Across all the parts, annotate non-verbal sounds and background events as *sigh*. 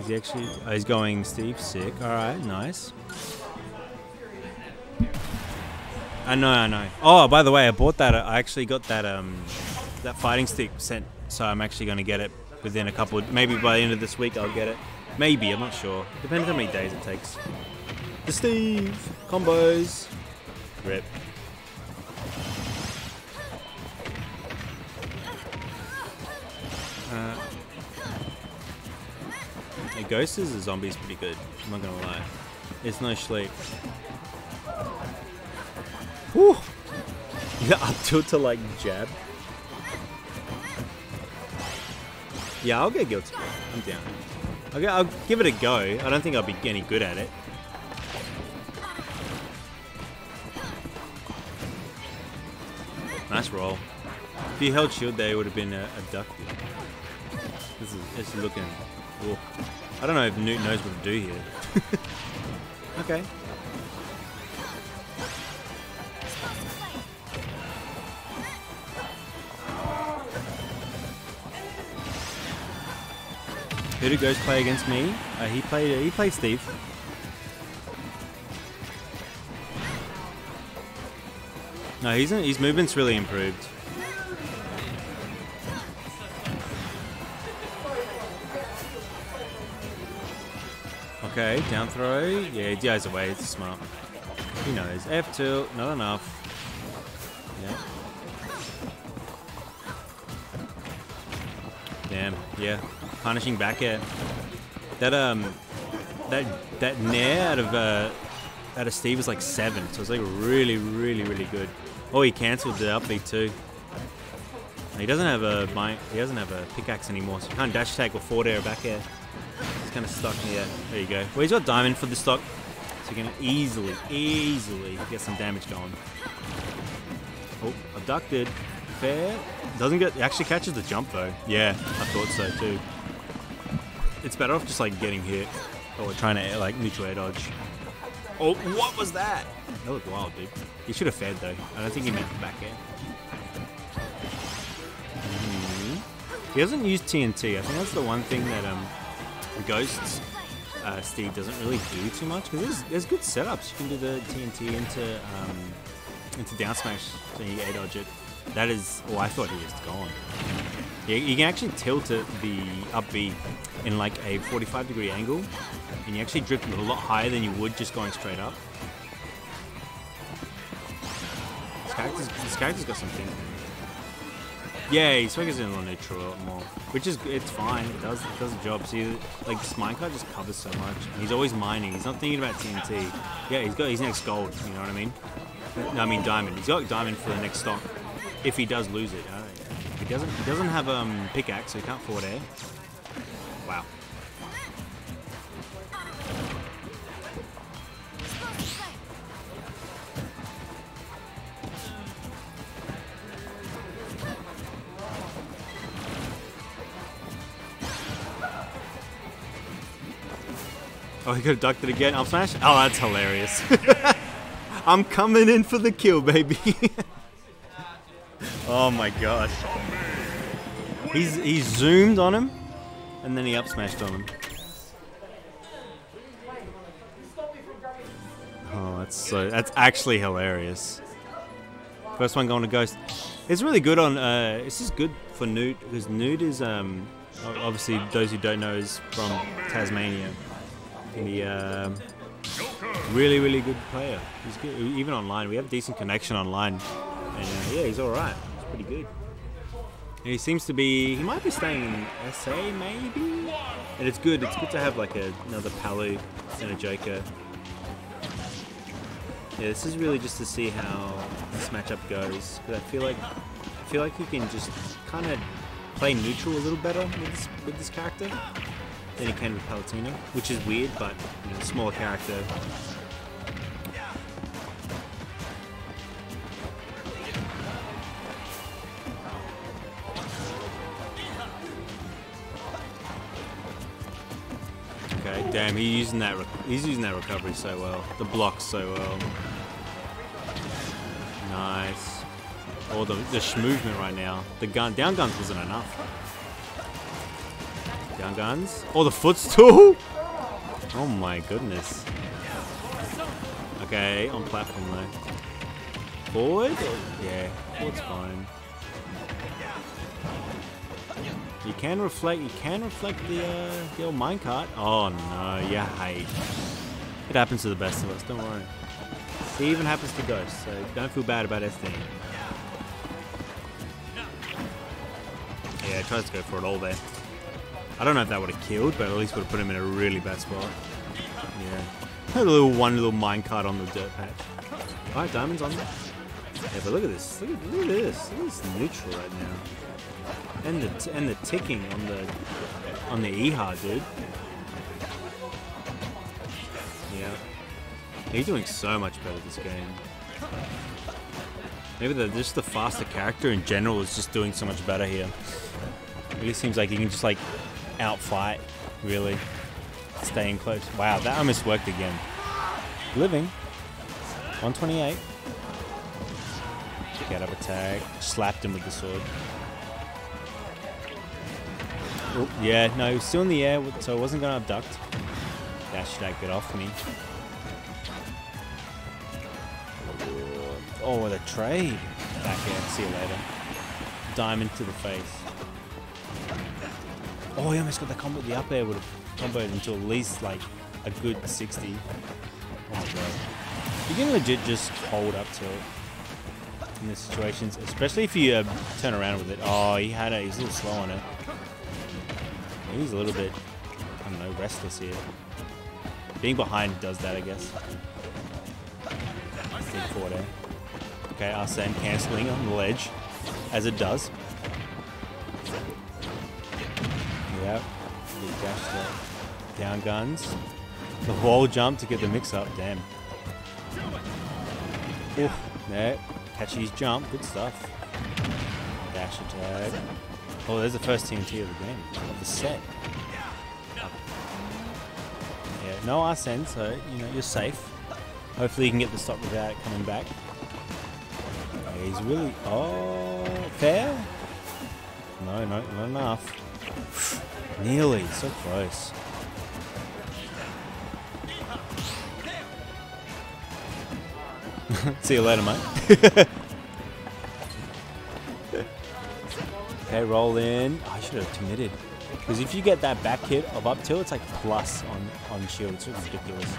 Is he actually? Oh, he's going Steve sick. All right, nice. I know, I know. Oh, by the way, I bought that. I actually got that um that fighting stick sent, so I'm actually going to get it within a couple. Of, maybe by the end of this week, I'll get it. Maybe I'm not sure. Depends how many days it takes. The Steve combos. Rip. Uh, hey, Ghost as a zombie is pretty good. I'm not gonna lie. It's no sleep. Whew. Yeah, up tilt to like jab. Yeah, I'll get guilty. I'm down. Get, I'll give it a go. I don't think I'll be any good at it. Nice roll. If you held shield there, it would have been a, a duck. This is, this is looking... Ooh. I don't know if Noot knows what to do here. *laughs* okay. Who did Ghost play against me? Uh, he played. Uh, he played Steve. No, he's his movement's really improved. Okay, down throw. Yeah, he dies away. It's smart. He knows. F2, not enough. Yeah. Damn. Yeah. Punishing back air. That um, that that nair out of uh, out of Steve was like seven, so it's like really, really, really good. Oh, he cancelled the up B too. He doesn't have a he doesn't have a pickaxe anymore, so he can't dash attack or forward air or back air. Kind of stuck here. There you go. Well, he's got diamond for the stock, so you can easily, easily get some damage going. Oh, abducted. Fair. Doesn't get. Actually catches the jump though. Yeah, I thought so too. It's better off just like getting hit or trying to like neutral air dodge. Oh, what was that? That looked wild, dude. He should have fed though. I don't think he meant the back air. Mm-hmm. He hasn't used TNT. I think that's the one thing that um, Ghosts uh, Steve doesn't really do too much because there's, there's good setups. You can do the TNT into um, into down smash so you air dodge it. That is, oh, I thought he was gone. Yeah, you can actually tilt it the up B in like a 45 degree angle, and you actually drift a lot higher than you would just going straight up. This character's, this character's got something. Yeah, he swings in on neutral a lot more, which is it's fine. It does it does the job. See, like this minecart just covers so much. He's always mining. He's not thinking about TNT. Yeah, he's got his next gold. You know what I mean? No, I mean diamond. He's got diamond for the next stock. If he does lose it, he doesn't. He doesn't have um pickaxe, so he can't forward air. Wow. Oh, he could have ducked it again. Up smash? Oh, that's hilarious. *laughs* I'm coming in for the kill, baby. *laughs* oh my gosh. He's he zoomed on him, and then he up smashed on him. Oh, that's so that's actually hilarious. First one going to Ghost. It's really good on. Uh, this is good for Noot because Noot is um, obviously those who don't know is from Tasmania. He um, really really good player. He's good even online. We have decent connection online, and uh, yeah, he's all right. He's pretty good. And he seems to be. He might be staying in SA maybe, and it's good. It's good to have like a, another Palu and a Joker. Yeah, this is really just to see how this matchup goes. But I feel like I feel like he can just kind of play neutral a little better with this, with this character than he can with Palutena, which is weird, but you know, character. Okay, damn, he's using that. He's using that recovery so well. The blocks so well. Nice. All the the movement right now. The gun down guns wasn't enough. Down guns. Oh, the footstool! *laughs* Oh my goodness. Okay, on platform though. Forward? Yeah, forward's fine. You can reflect, you can reflect the, uh, the old minecart. Oh no, yeah, hate. It happens to the best of us, don't worry. It even happens to ghosts, so don't feel bad about anything. Yeah, tries to go for it all there. I don't know if that would have killed, but at least would have put him in a really bad spot. Yeah. A little one little minecart on the dirt patch. Alright, diamonds on there. Yeah, but look at this. Look at, look at this. Look at this neutral right now. And the and the ticking on the on the Eiha, dude. Yeah. He's doing so much better this game. Maybe the, just the faster character in general is just doing so much better here. It really seems like he can just like outfight, really. Staying close. Wow, that almost worked again. Living. 128. Get up attack. Slapped him with the sword. Oh, yeah, no, he was still in the air, so I wasn't going to abduct. Dash attack, get off me. Oh, the trade. Back air, see you later. Diamond to the face. Oh, he almost got the combo. The up air would have comboed into at least like a good 60. Oh my god. You can legit just hold up to it in these situations, especially if you uh, turn around with it. Oh, he had it. He's a little slow on it. He's a little bit, I don't know, restless here. Being behind does that, I guess. Big forward air. Okay, Arsene cancelling on the ledge, as it does. Yep. Dash. Down guns. The wall jump to get the mix up. Damn. Oof. There. Catch his jump. Good stuff. Dash attack. Oh, there's the first TNT of the game. Of the set. Yeah, no Arsene, so, you know, you're safe. Hopefully you can get the stop without it coming back. He's really... Oh, fair? No, no, not enough. Nearly, so close. *laughs* See you later, mate. *laughs* okay, roll in. Oh, I should have committed. Because if you get that back hit of up tilt, it's like plus on, on shield. It's ridiculous.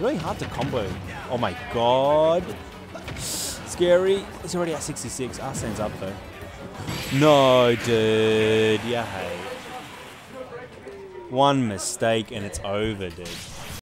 Really hard to combo. Oh my god. Scary. It's already at 66. Arsene's up though. No, dude. Yeah, hey. One mistake and it's over, dude.